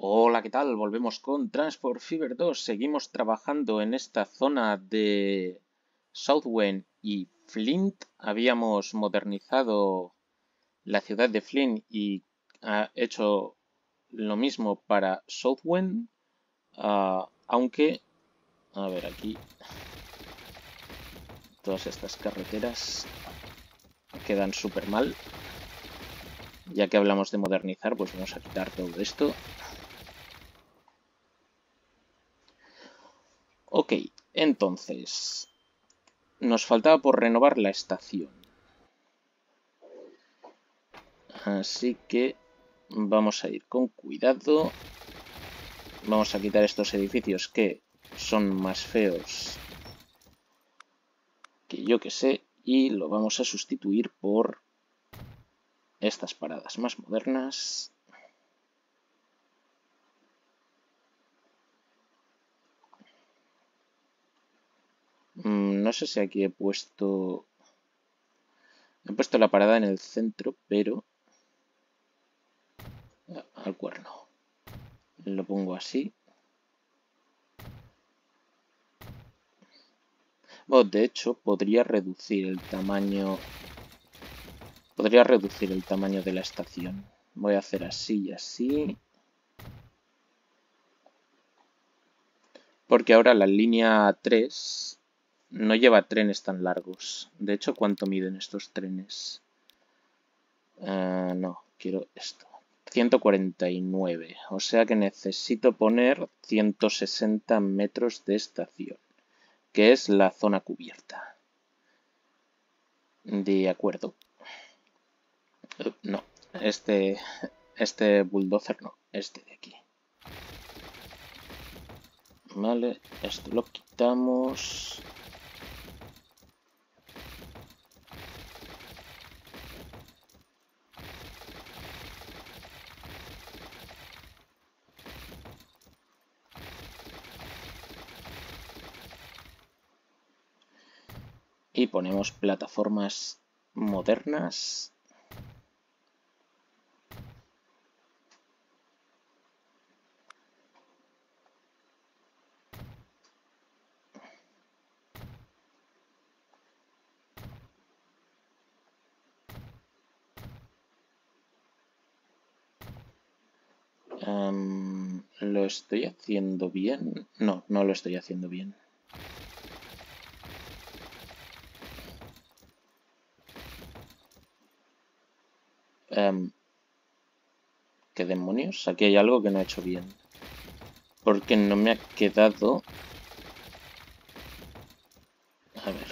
Hola, ¿qué tal? Volvemos con Transport Fever 2. Seguimos trabajando en esta zona de Southwen y Flint. Habíamos modernizado la ciudad de Flint y ha hecho lo mismo para Southwen. Ah, aunque, a ver aquí, todas estas carreteras quedan súper mal. Ya que hablamos de modernizar, pues vamos a quitar todo esto. Ok, entonces, nos faltaba por renovar la estación. Así que vamos a ir con cuidado. Vamos a quitar estos edificios que son más feos que yo que sé y lo vamos a sustituir por estas paradas más modernas. No sé si aquí he puesto... He puesto la parada en el centro, pero... Al cuerno. Lo pongo así. de hecho, podría reducir el tamaño Podría reducir el tamaño de la estación. Voy a hacer así y así. Porque ahora la línea 3 no lleva trenes tan largos. De hecho, ¿cuánto miden estos trenes? Ah, no, quiero esto. 149. O sea que necesito poner 160 metros de estación. Que es la zona cubierta. De acuerdo. No, este, este bulldozer no, este de aquí. Vale, esto lo quitamos. Ponemos plataformas modernas ¿Lo estoy haciendo bien? No, no lo estoy haciendo bien. Em, ¿Qué demonios? Aquí hay algo que no he hecho bien. Porque no me ha quedado... A ver.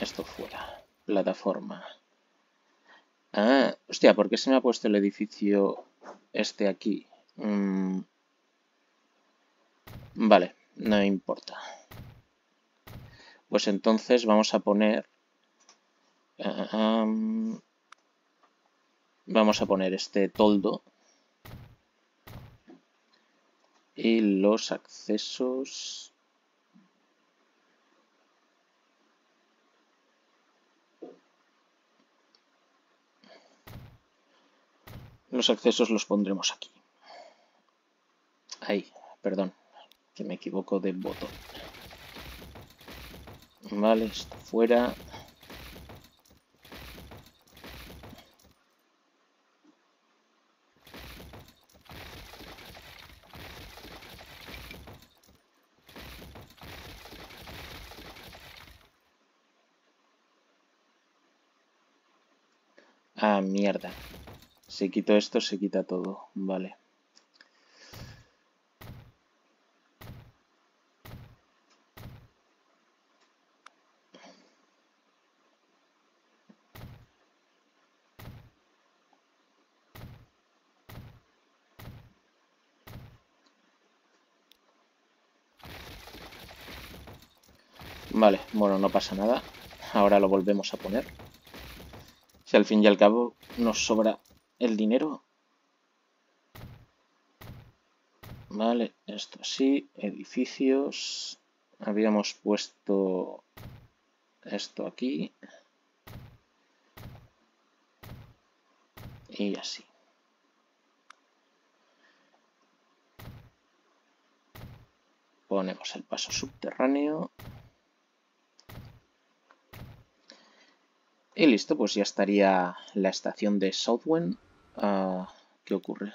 Esto fuera. Plataforma. Ah, hostia, ¿por qué se me ha puesto el edificio este aquí. Mm. Vale, no importa. Pues entonces vamos a poner... vamos a poner este toldo. Y los accesos... Los accesos los pondremos aquí. Ahí, perdón, que me equivoco de botón. Vale, esto fuera. Ah, mierda. Si quito esto, se quita todo. Vale. Vale, bueno, no pasa nada. Ahora lo volvemos a poner. Si al fin y al cabo nos sobra el dinero. Vale, esto sí, edificios. Habíamos puesto esto aquí. Y así. Ponemos el paso subterráneo. Y listo, pues ya estaría la estación de Southwind. Uh, ¿Qué ocurre?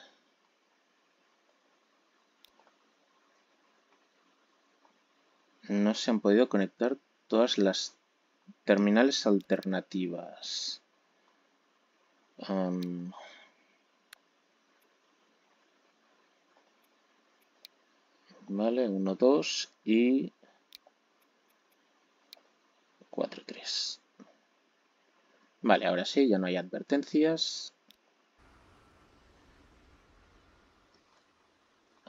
No se han podido conectar todas las terminales alternativas. Vale, 1, 2 y 4, 3. Vale, ahora sí, ya no hay advertencias.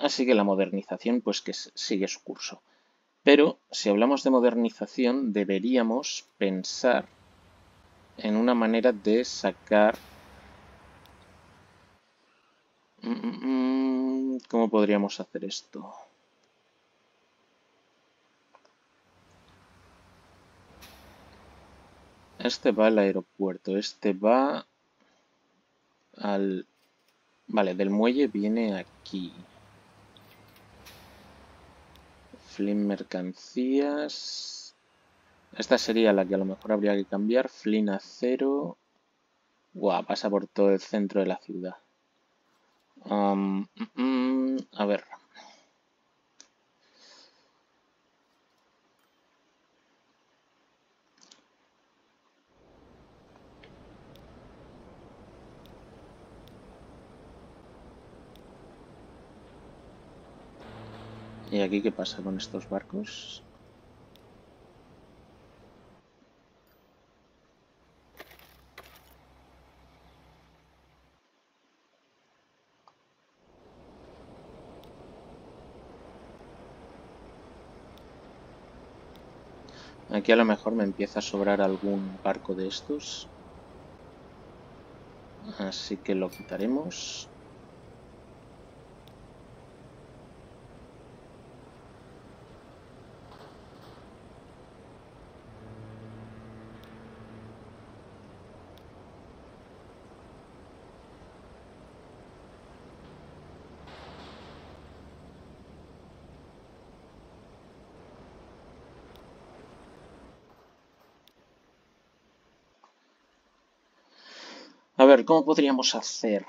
Así que la modernización pues que sigue su curso. Pero si hablamos de modernización deberíamos pensar en una manera de sacar... Mm, mm, mm, ¿Cómo podríamos hacer esto? Este va al aeropuerto, este va al... Vale, del muelle viene aquí. Flynn mercancías. Esta sería la que a lo mejor habría que cambiar. Flynn acero. Guau, pasa por todo el centro de la ciudad. Mm, mm, a ver. ¿Y aquí qué pasa con estos barcos? Aquí a lo mejor me empieza a sobrar algún barco de estos. Así que lo quitaremos. ¿Cómo podríamos hacer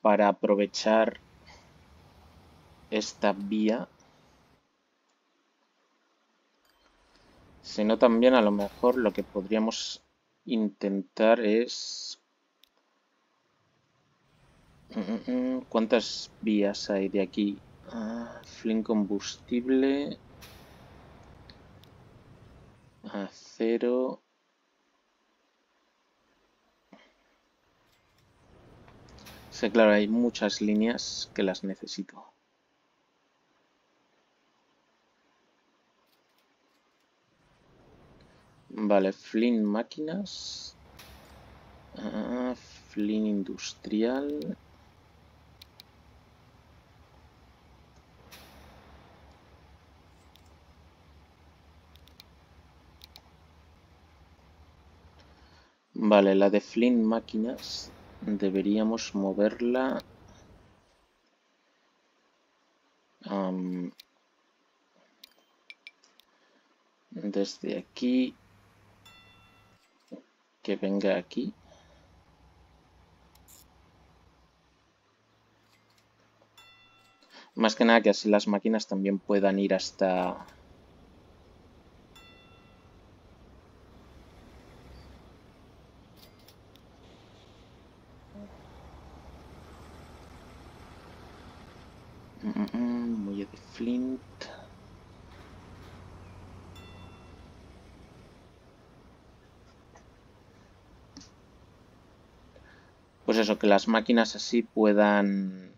para aprovechar esta vía? Si no, también a lo mejor lo que podríamos intentar es... Mm, mm, mm, ¿Cuántas vías hay de aquí? Ah, Flin combustible. Acero. Sí, claro, hay muchas líneas que las necesito. Vale, Flynn máquinas. Ah, Flynn industrial. Vale, la de Flynn máquinas deberíamos moverla desde aquí que venga aquí. Más que nada que así las máquinas también puedan ir hasta pues eso, que las máquinas así puedan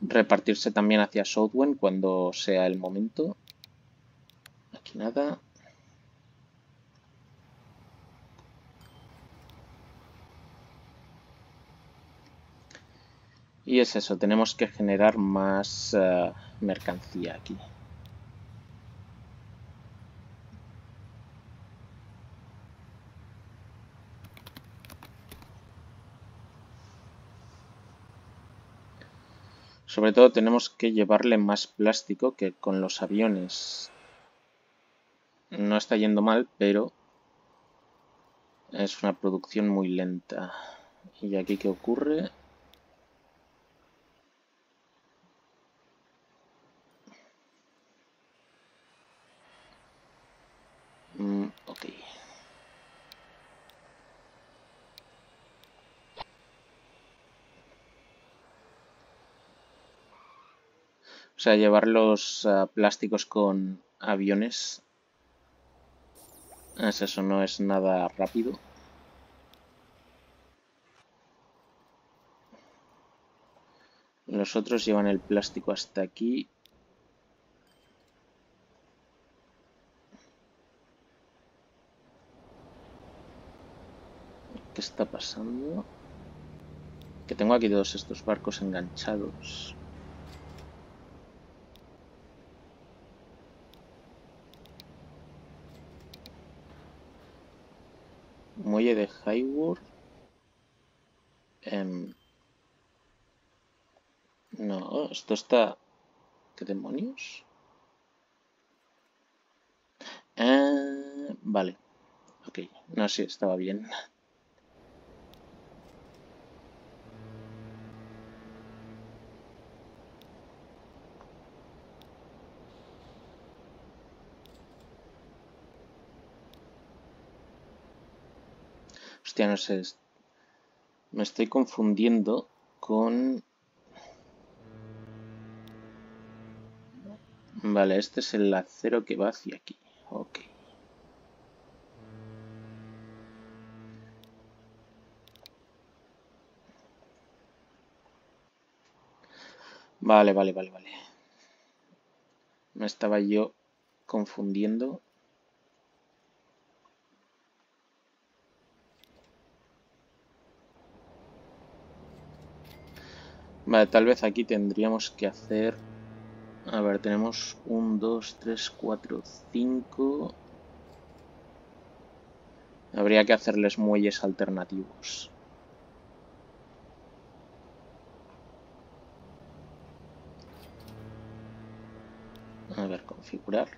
repartirse también hacia Southwind cuando sea el momento. Aquí nada. Y es eso, tenemos que generar más uh, mercancía aquí. Sobre todo tenemos que llevarle más plástico que con los aviones. No está yendo mal, pero es una producción muy lenta. ¿Y aquí qué ocurre? Mm, ok. O sea, llevar los uh, plásticos con aviones. Es eso, no es nada rápido. Los otros llevan el plástico hasta aquí. ¿Qué está pasando? Que tengo aquí todos estos barcos enganchados. Muelle de Hayward. Eh, no, esto está... ¿Qué demonios? Eh, vale. Ok, no, sí, estaba bien. Hostia, no sé. Me estoy confundiendo con... Vale, este es el acero que va hacia aquí. Ok. Vale, vale, vale, vale. Me estaba yo confundiendo. Vale, tal vez aquí tendríamos que hacer... A ver, tenemos 1, 2, 3, 4, 5... Habría que hacerles muelles alternativos. A ver, configurar.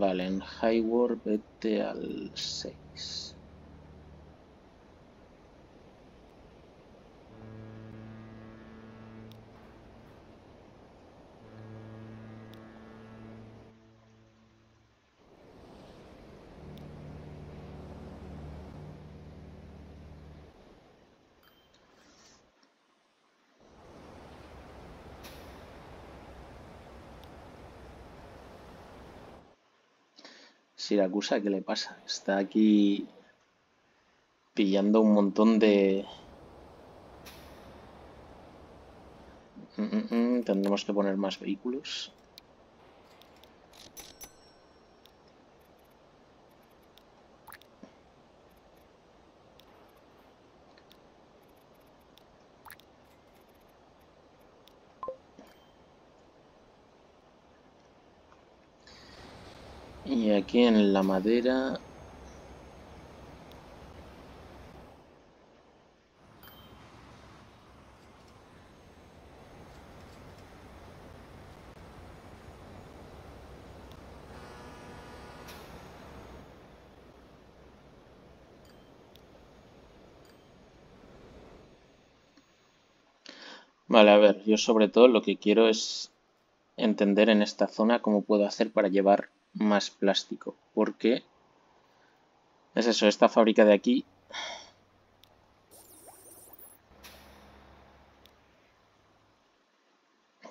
Vale, en Highward vete al 6. Siracusa, ¿qué le pasa? Está aquí pillando un montón de... Mm, mm, mm, tendremos que poner más vehículos. Y aquí en la madera... Vale, a ver, yo sobre todo lo que quiero es entender en esta zona cómo puedo hacer para llevar más plástico. Porque es eso, esta fábrica de aquí.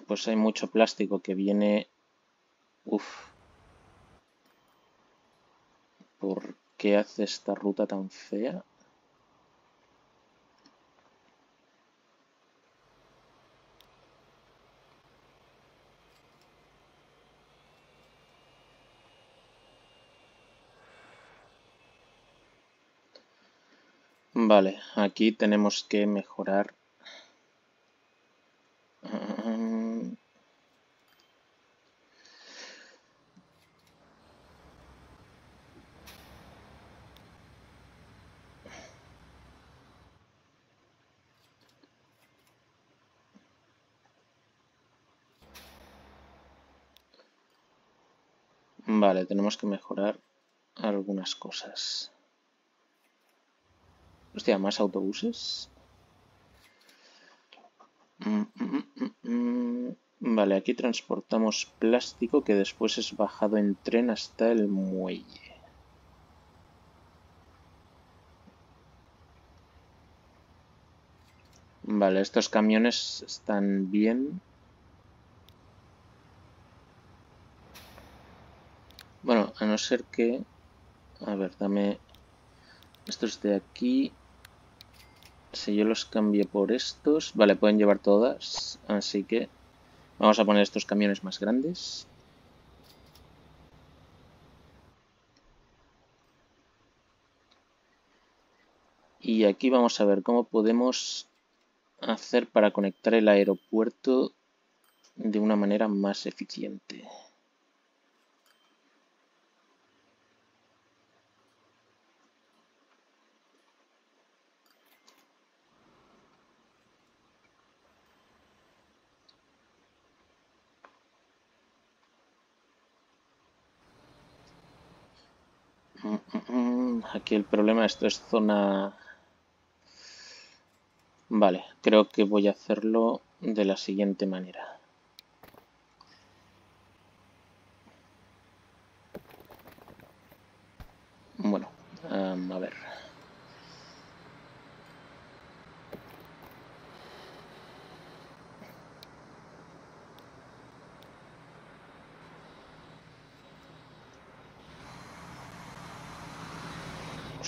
Pues hay mucho plástico que viene uff ¿por qué hace esta ruta tan fea? Vale, aquí tenemos que mejorar. Vale, tenemos que mejorar algunas cosas. Hostia, más autobuses. Mm, mm, mm, vale, aquí transportamos plástico que después es bajado en tren hasta el muelle. Vale, estos camiones están bien. Bueno, a no ser que... A ver, dame... Estos de aquí... Si yo los cambio por estos... Vale, pueden llevar todas. Así que... Vamos a poner estos camiones más grandes. Y aquí vamos a ver cómo podemos hacer para conectar el aeropuerto de una manera más eficiente. Mm, mm, mm. El problema, esto es zona... Vale, creo que voy a hacerlo de la siguiente manera. Bueno, a ver.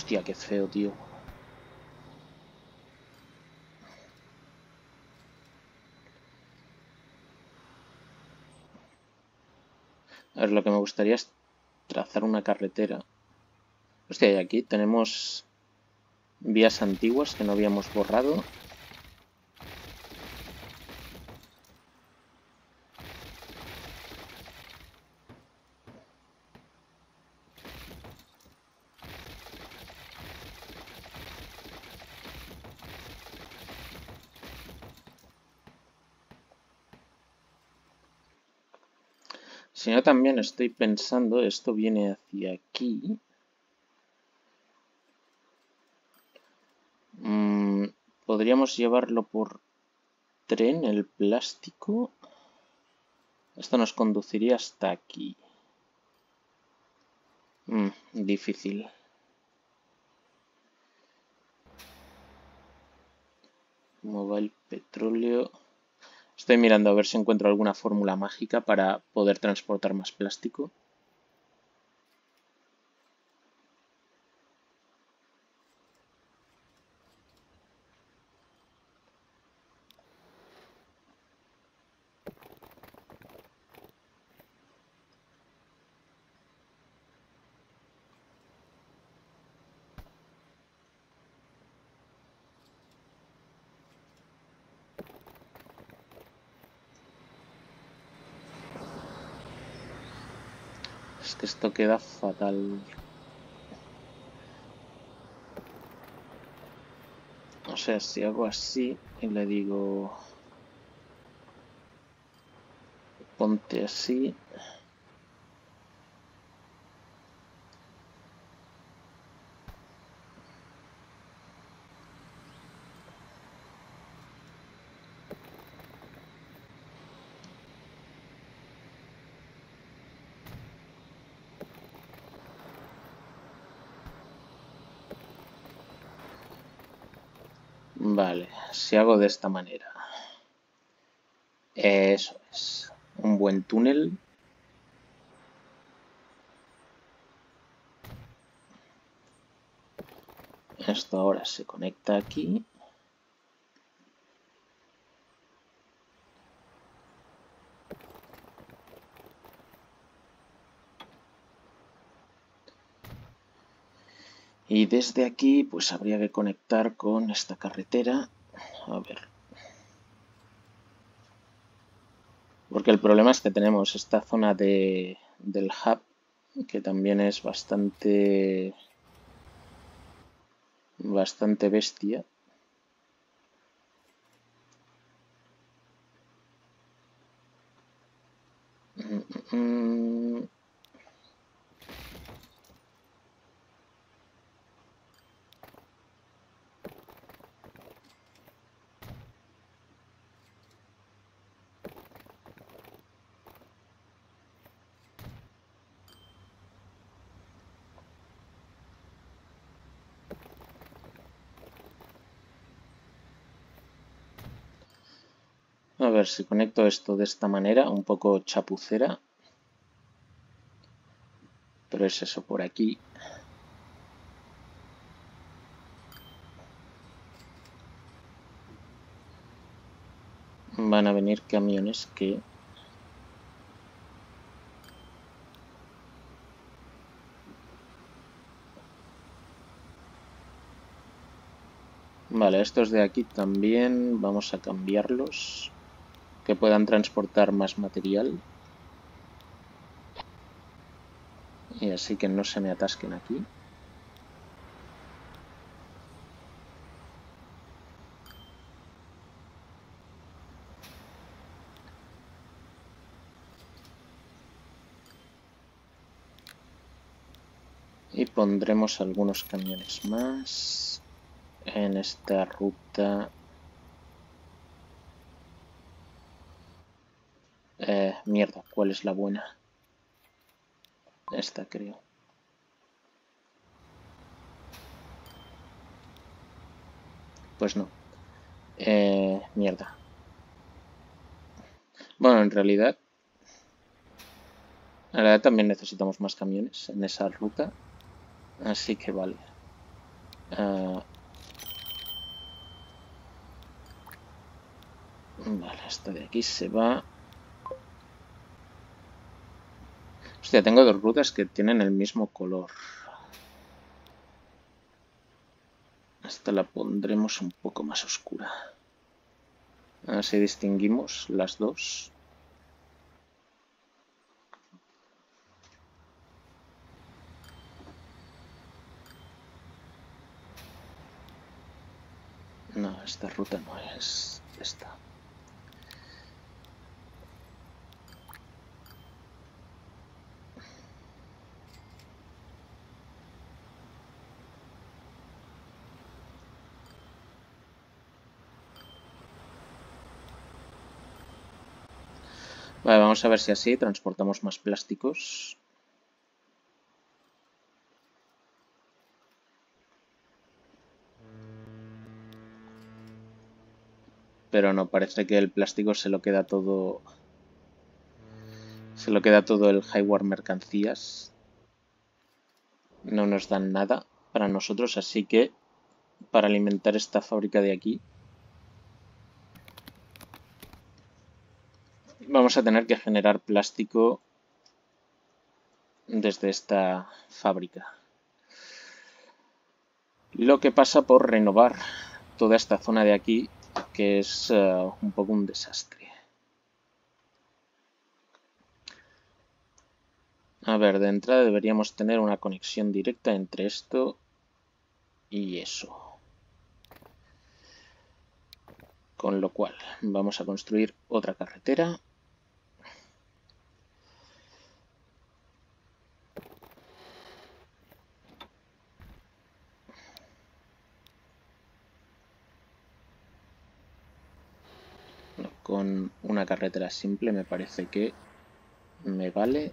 Hostia, qué feo, tío. A ver, lo que me gustaría es trazar una carretera. Hostia, y aquí tenemos vías antiguas que no habíamos borrado. Si no, también estoy pensando, esto viene hacia aquí. Mm, Podríamos llevarlo por tren, el plástico. Esto nos conduciría hasta aquí. Mm, difícil. Mobile petróleo. Estoy mirando a ver si encuentro alguna fórmula mágica para poder transportar más plástico. Esto queda fatal. O sea, si hago así y le digo... Ponte así... Vale, si hago de esta manera. Eso es. Un buen túnel. Esto ahora se conecta aquí. Y desde aquí pues habría que conectar con esta carretera. A ver. Porque el problema es que tenemos esta zona de, del hub que también es bastante bastante bestia. Mm, mm, ver si conecto esto de esta manera, un poco chapucera. Pero es eso por aquí. Van a venir camiones que... Vale, estos de aquí también vamos a cambiarlos que puedan transportar más material. Y así que no se me atasquen aquí. Y pondremos algunos camiones más en esta ruta Eh, mierda, ¿cuál es la buena? Esta creo. Pues no. Eh, mierda. Bueno, en realidad... En también necesitamos más camiones en esa ruta. Así que vale. Uh, vale, esta de aquí se va. Hostia, tengo dos rutas que tienen el mismo color. Esta la pondremos un poco más oscura. Así distinguimos las dos. No, esta ruta no es esta. Vale, vamos a ver si así transportamos más plásticos. Pero no, parece que el plástico se lo queda todo... Se lo queda todo el Highward Mercancías. No nos dan nada para nosotros, así que para alimentar esta fábrica de aquí vamos a tener que generar plástico desde esta fábrica. Lo que pasa por renovar toda esta zona de aquí, que es uh, un poco un desastre. A ver, de entrada deberíamos tener una conexión directa entre esto y eso. Con lo cual, vamos a construir otra carretera. Con una carretera simple me parece que me vale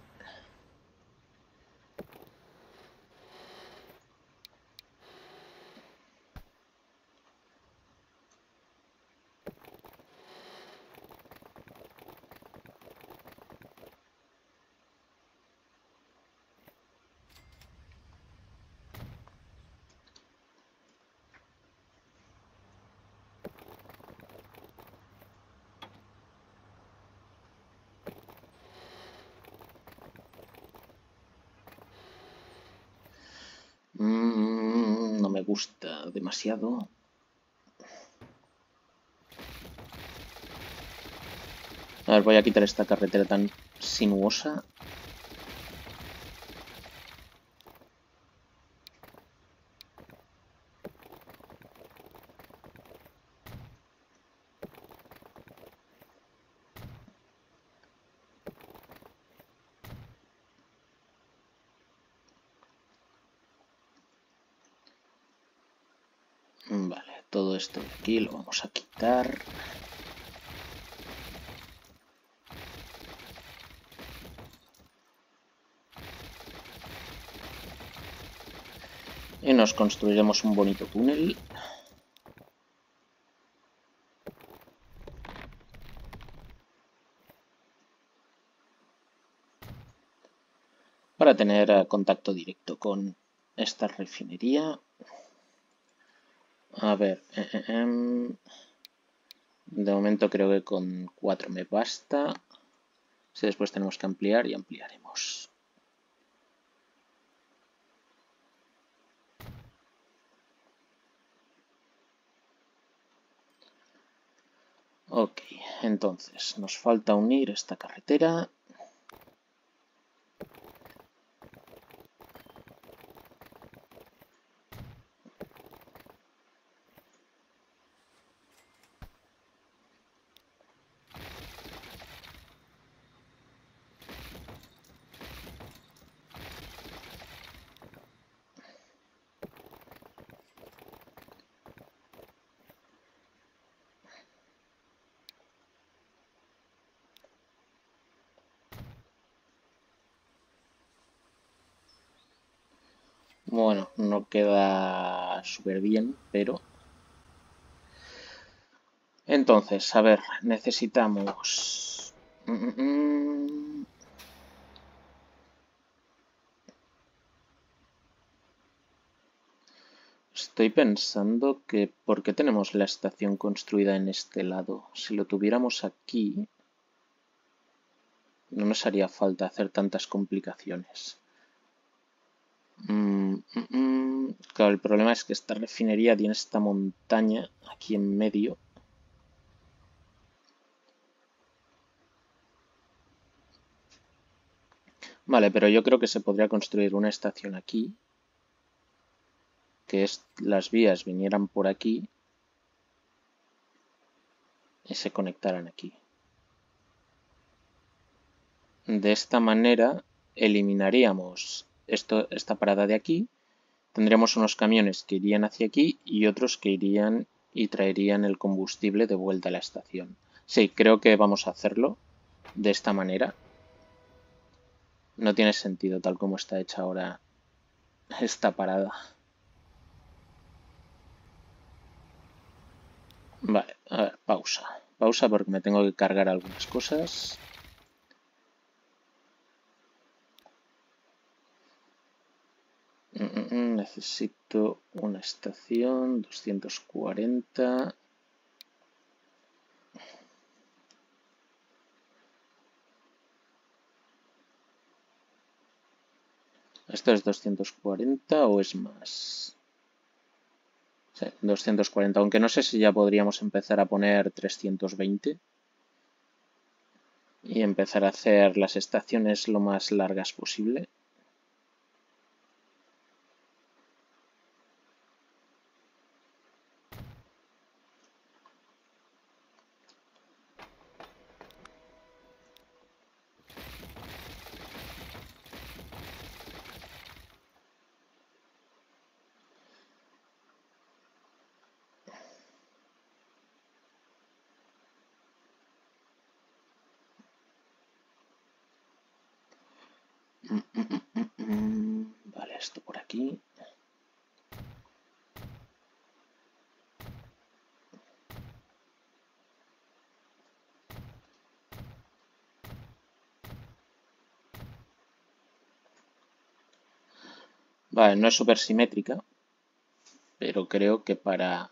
Mm, me gusta A ver, voy a quitar esta carretera tan sinuosa. Vale, todo esto de aquí lo vamos a quitar. Y nos construiremos un bonito túnel. Para tener eh, contacto directo con esta refinería. A ver, eh, eh, em, de momento creo que con 4 me basta. Si después tenemos que ampliar y ampliaremos. Ok, entonces nos falta unir esta carretera Bueno, no queda súper bien, pero... Entonces, a ver, necesitamos... Mm, mm, mm. Estoy pensando que... ¿Por qué tenemos la estación construida en este lado? Si lo tuviéramos aquí... No nos haría falta hacer tantas complicaciones. Mm, mm, mm. Claro, el problema es que esta refinería tiene esta montaña aquí en medio. Vale, pero yo creo que se podría construir una estación aquí. Que es, las vías vinieran por aquí. Y se conectaran aquí. De esta manera eliminaríamos esto, esta parada de aquí, tendríamos unos camiones que irían hacia aquí y otros que irían y traerían el combustible de vuelta a la estación. Sí, creo que vamos a hacerlo de esta manera. No tiene sentido tal como está hecha ahora esta parada. Vale, a ver, pausa. Pausa porque me tengo que cargar algunas cosas. Necesito una estación 240 ¿Esto es 240 o es más? Sí, 240, aunque no sé si ya podríamos empezar a poner 320 y empezar a hacer las estaciones lo más largas posible. Vale, esto por aquí. Vale, no es súper simétrica, pero creo que para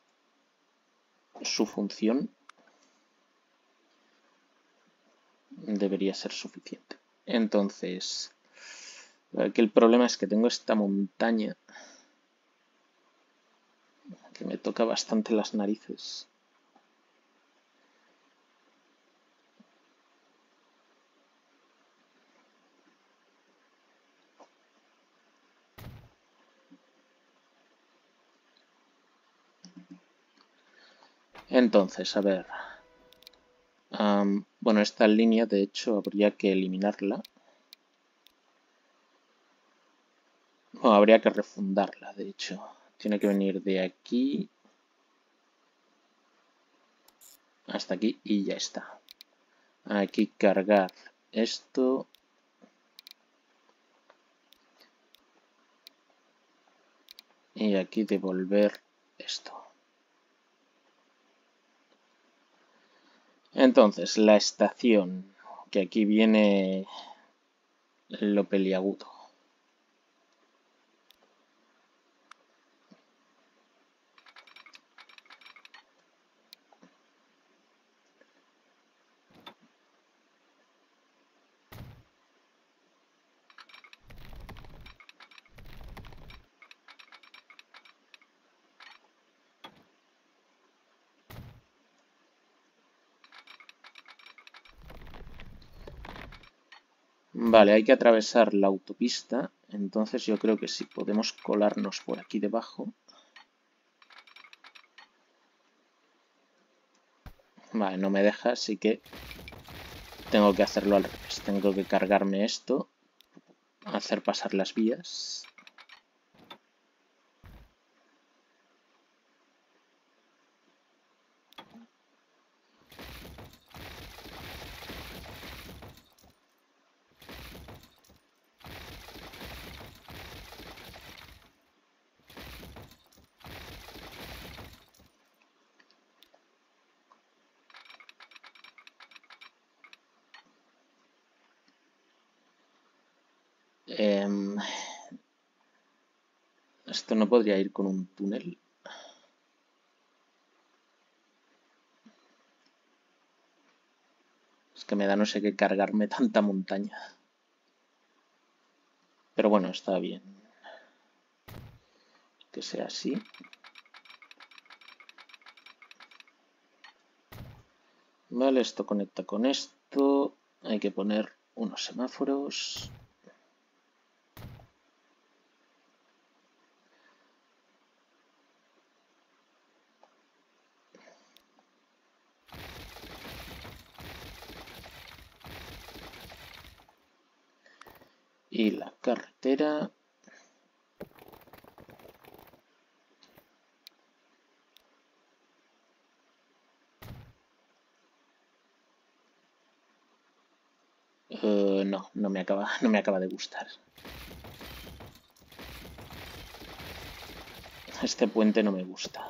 su función debería ser suficiente. Entonces, Aquí el problema es que tengo esta montaña que me toca bastante las narices. Entonces, a ver. bueno, esta línea de hecho habría que eliminarla. O habría que refundarla, de hecho. Tiene que venir de aquí hasta aquí y ya está. Aquí cargar esto. Y aquí devolver esto. Entonces, la estación, que aquí viene lo peliagudo. Vale, hay que atravesar la autopista. Entonces yo creo que sí, podemos colarnos por aquí debajo. Vale, no me deja, así que tengo que hacerlo al revés. Tengo que cargarme esto, hacer pasar las vías. Em, esto no podría ir con un túnel. Es que me da no sé qué cargarme tanta montaña. Pero bueno, está bien. Que sea así. Vale, esto conecta con esto. Hay que poner unos semáforos. y la uh, no, no me acaba, no me acaba de gustar. Este puente no me gusta.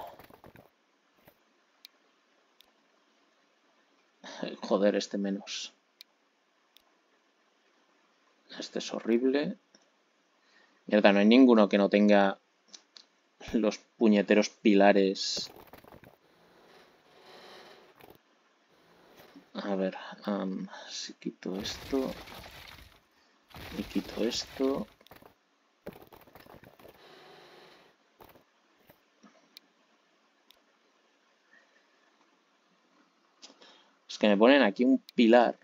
Joder, este menos. Este es horrible. Mierda, no hay ninguno que no tenga los puñeteros pilares. A ver, si quito esto y quito esto. Es que me ponen aquí un pilar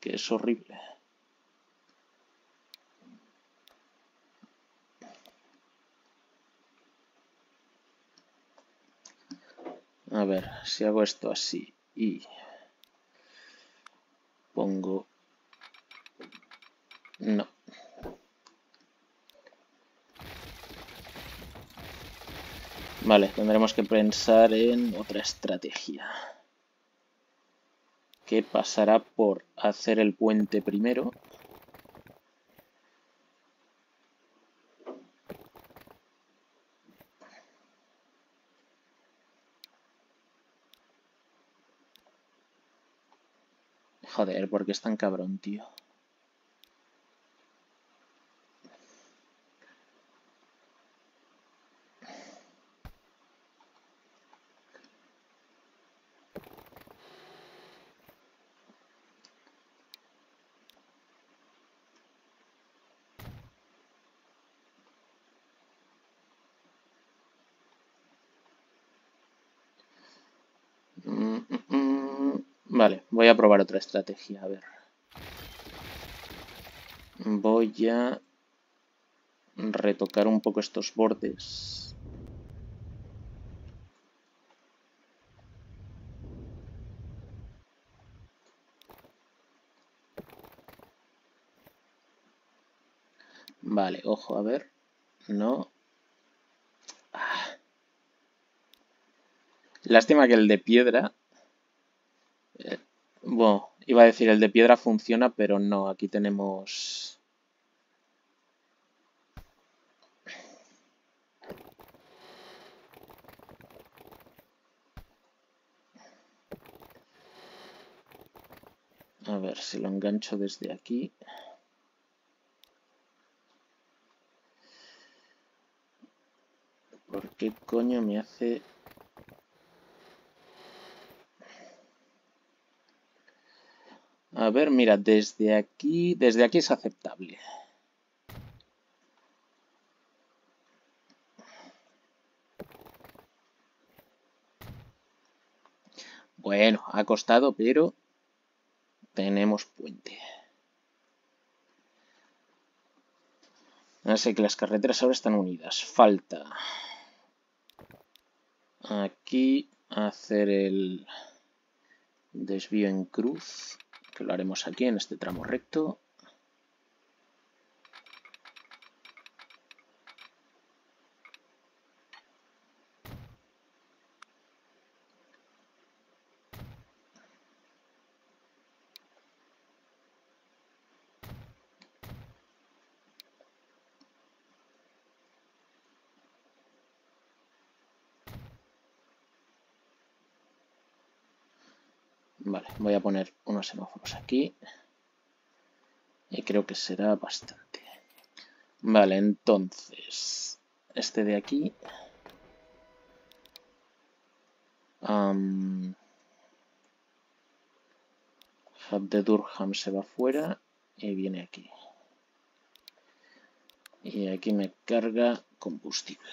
que es horrible. A ver, si hago esto así y pongo... No. Vale, tendremos que pensar en otra estrategia. ¿Qué pasará por hacer el puente primero? Joder, ¿por qué es tan cabrón, tío? Vale, voy a probar otra estrategia, a ver. Voy a retocar un poco estos bordes. Vale, ojo, a ver. No. Ah. Lástima que el de piedra... Bueno, iba a decir el de piedra funciona, pero no, aquí tenemos... A ver si lo engancho desde aquí. ¿Por qué coño me hace A ver, mira, desde aquí, desde aquí es aceptable. Bueno, ha costado, pero tenemos puente. Así que las carreteras ahora están unidas. Falta aquí hacer el desvío en cruz lo haremos aquí en este tramo recto. Vale, voy a poner unos semáforos aquí. Y creo que será bastante. Vale, entonces, este de aquí. Um, Hub de Durham se va fuera y viene aquí. Y aquí me carga combustible.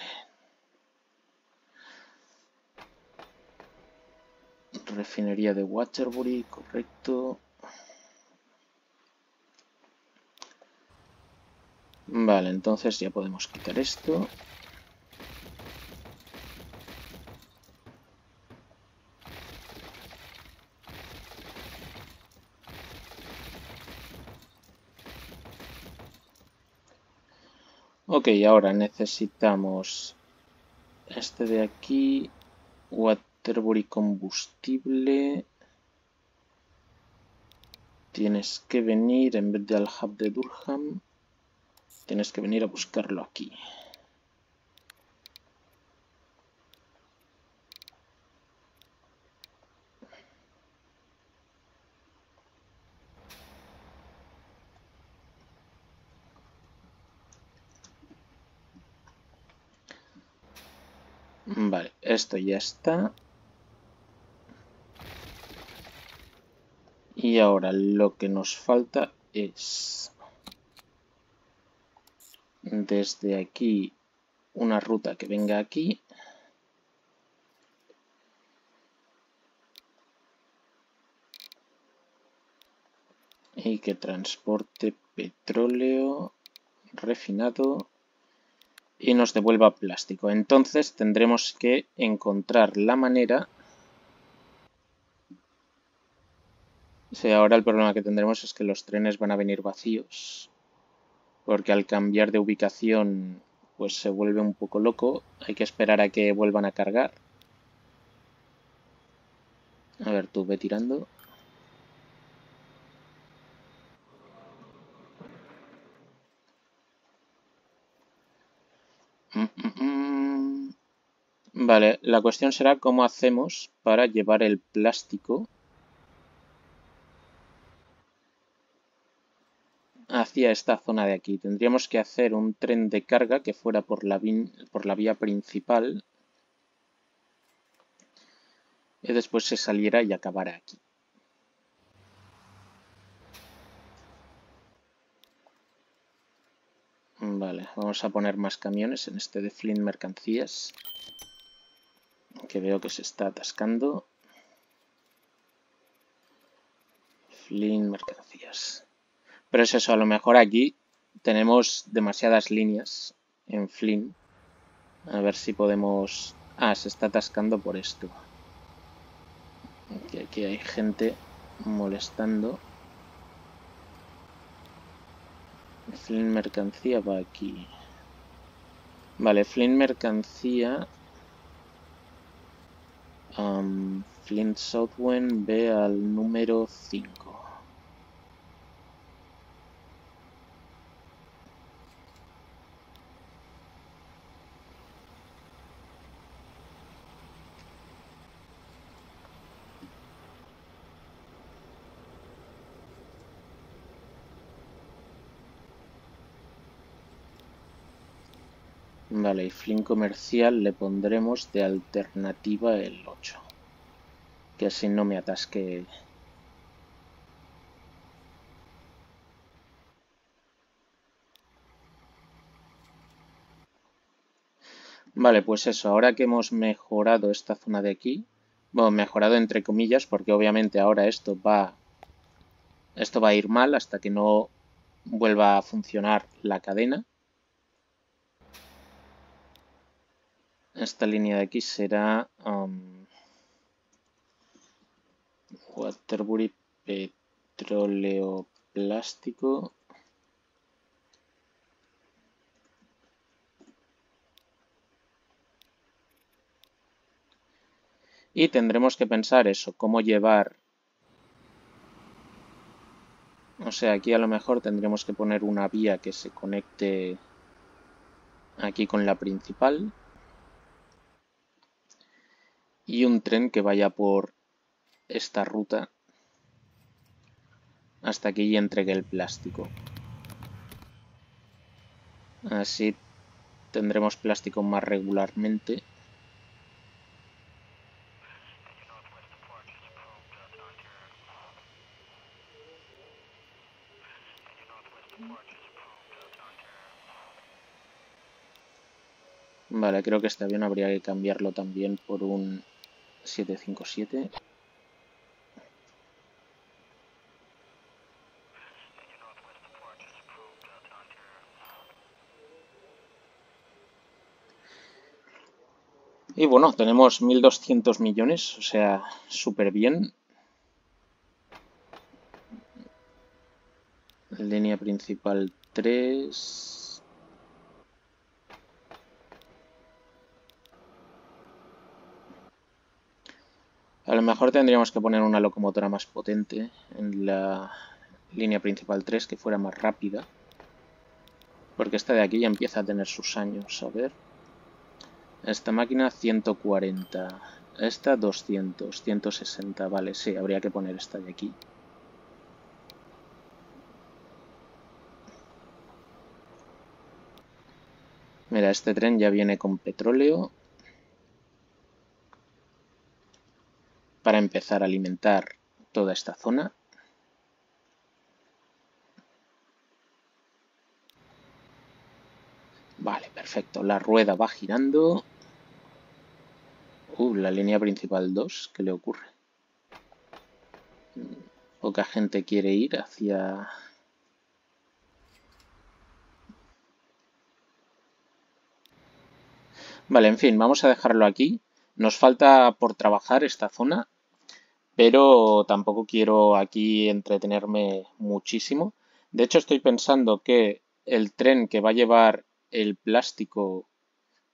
Refinería de Waterbury, correcto. Vale, entonces ya podemos quitar esto. Ok, ahora necesitamos este de aquí, combustible. Tienes que venir, en vez de al hub de Durham, tienes que venir a buscarlo aquí. Vale, esto ya está. Y ahora lo que nos falta es desde aquí una ruta que venga aquí. Y que transporte petróleo refinado y nos devuelva plástico. Entonces tendremos que encontrar la manera Sí, ahora el problema que tendremos es que los trenes van a venir vacíos. Porque al cambiar de ubicación, pues se vuelve un poco loco. Hay que esperar a que vuelvan a cargar. A ver, tú ve tirando. Mm, mm, mm. Vale, la cuestión será cómo hacemos para llevar el plástico esta zona de aquí. Tendríamos que hacer un tren de carga que fuera por la, por la vía principal y después se saliera y acabara aquí. Vale, vamos a poner más camiones en este de Flint Mercancías, que veo que se está atascando. Flynn, mercancías. Pero es eso, a lo mejor aquí tenemos demasiadas líneas en Flynn. A ver si podemos... Ah, se está atascando por esto. Aquí, aquí hay gente molestando. Flynn mercancía va aquí. Vale, Flynn mercancía. Um, Flint Southwind ve al número 5. Vale, y Flynn comercial le pondremos de alternativa el 8. Que así no me atasque. Vale, pues eso, ahora que hemos mejorado esta zona de aquí, bueno, mejorado entre comillas, porque obviamente ahora esto va, esto va a ir mal hasta que no vuelva a funcionar la cadena. Esta línea de aquí será um, Waterbury petróleo plástico. Y tendremos que pensar eso, cómo llevar... O sea, aquí a lo mejor tendremos que poner una vía que se conecte aquí con la principal y un tren que vaya por esta ruta hasta que ya entregue el plástico. Así tendremos plástico más regularmente. Vale, creo que este avión habría que cambiarlo también por un 757. Y bueno, tenemos 1.200 millones, o sea, súper bien. Línea principal 3. A lo mejor tendríamos que poner una locomotora más potente en la línea principal 3 que fuera más rápida. Porque esta de aquí ya empieza a tener sus años. A ver. Esta máquina 140. Esta 200. 160. Vale, sí, habría que poner esta de aquí. Mira, este tren ya viene con petróleo. Para empezar a alimentar toda esta zona. Vale, perfecto. La rueda va girando. Uh, la línea principal 2, ¿qué le ocurre? Poca gente quiere ir hacia... Vale, en fin, vamos a dejarlo aquí. Nos falta por trabajar esta zona, pero tampoco quiero aquí entretenerme muchísimo. De hecho, estoy pensando que el tren que va a llevar el plástico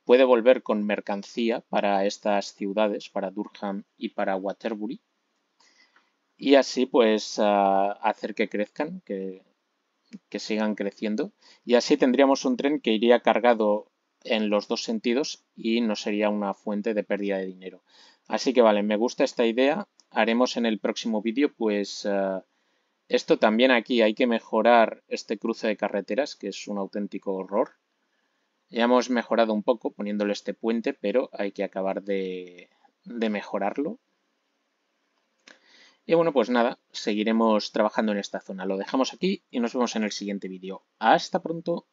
puede volver con mercancía para estas ciudades, para Durham y para Waterbury. Y así pues hacer que crezcan, que, que sigan creciendo. Y así tendríamos un tren que iría cargado en los dos sentidos y no sería una fuente de pérdida de dinero. Así que vale, me gusta esta idea. Haremos en el próximo vídeo pues eh, esto también aquí hay que mejorar este cruce de carreteras que es un auténtico horror. Ya hemos mejorado un poco poniéndole este puente, pero hay que acabar de, de mejorarlo. Y bueno, pues nada, seguiremos trabajando en esta zona. Lo dejamos aquí y nos vemos en el siguiente vídeo. Hasta pronto.